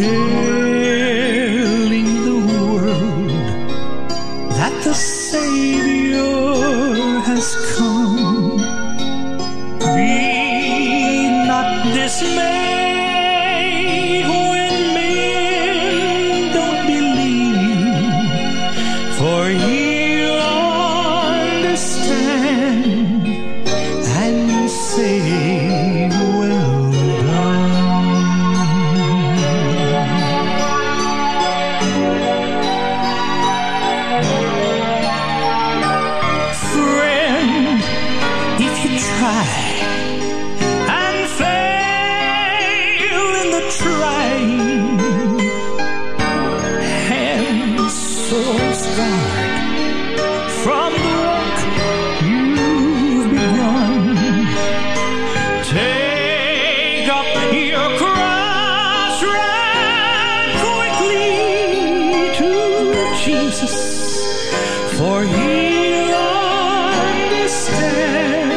telling the world that the Savior has come. Be not dismayed. Friend, if you try Jesus, for he understands.